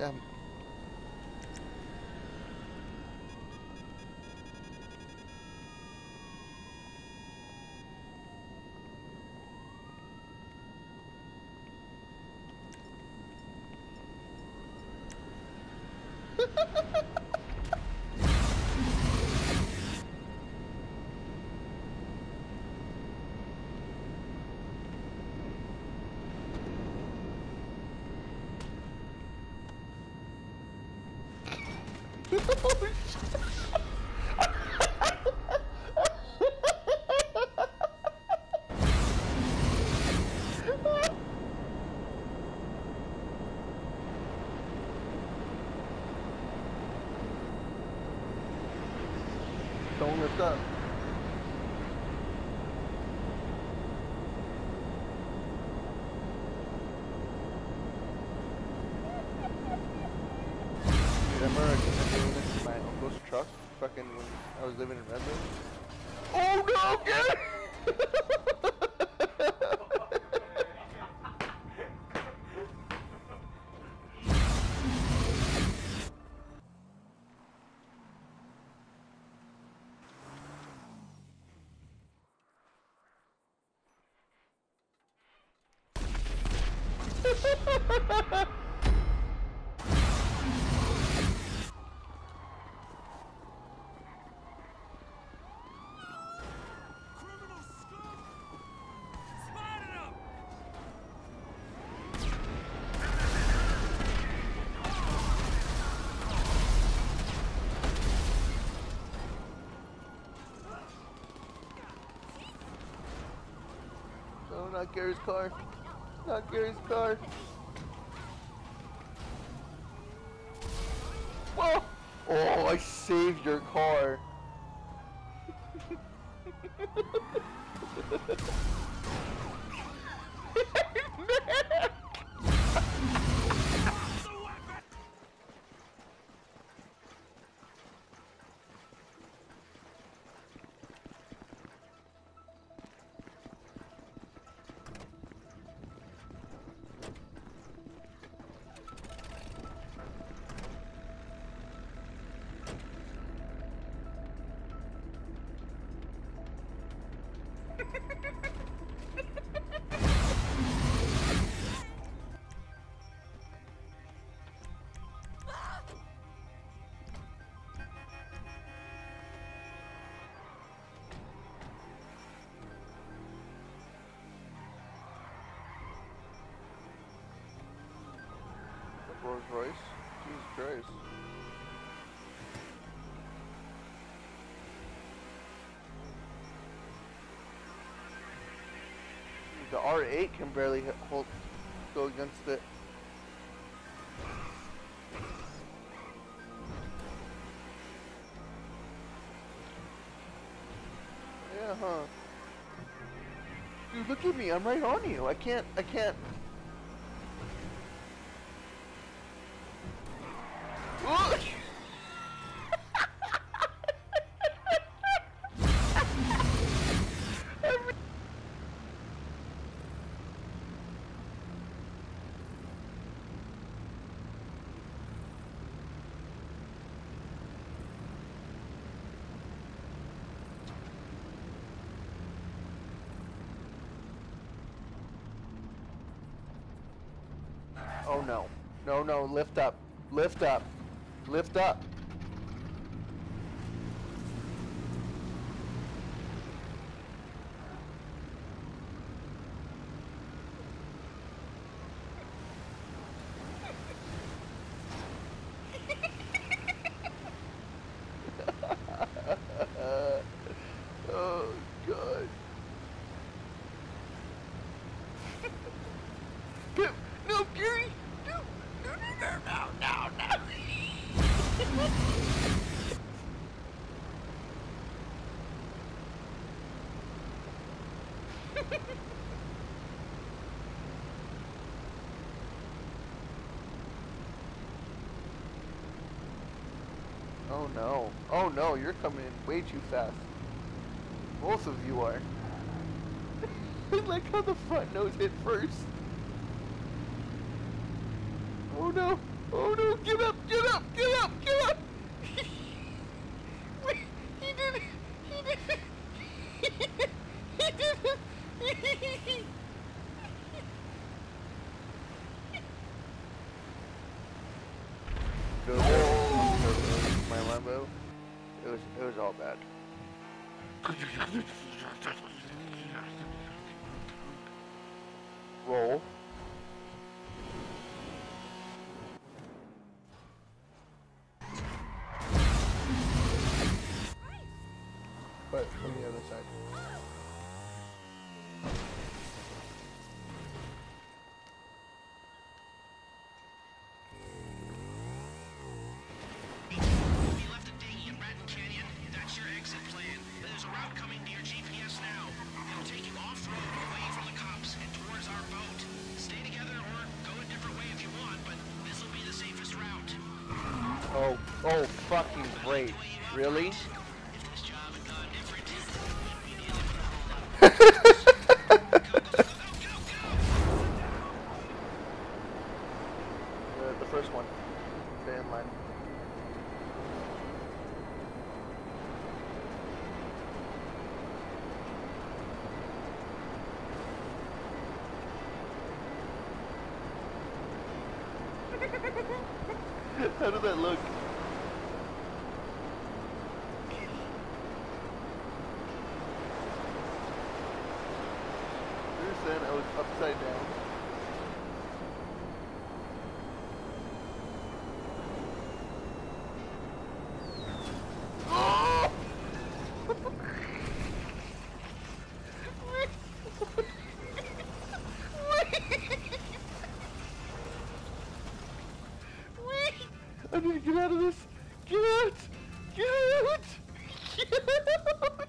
Damn. Don't lift up. Truck, fucking when I was living in Redmond. Oh no, get Criminal not Gary's car. Not Gary's car. Whoa! Oh, I saved your car. Rolls Royce. Jesus Christ. R8 can barely hold, go against it. Yeah, huh? Dude, look at me. I'm right on you. I can't. I can't. Oh no. No, no, lift up. Lift up. Lift up. Oh no. Oh no, you're coming in way too fast. Both of you are. I like how the front nose hit first. Oh no. Oh no, get up, get up, get up, get up! Wait, he did it! He did it! He did it! He did it. Roll. But from the other side. Really? Uh, the, first one. The. How does that look? then I was upside down. I need to get out of this! Get out! Get out! Get out!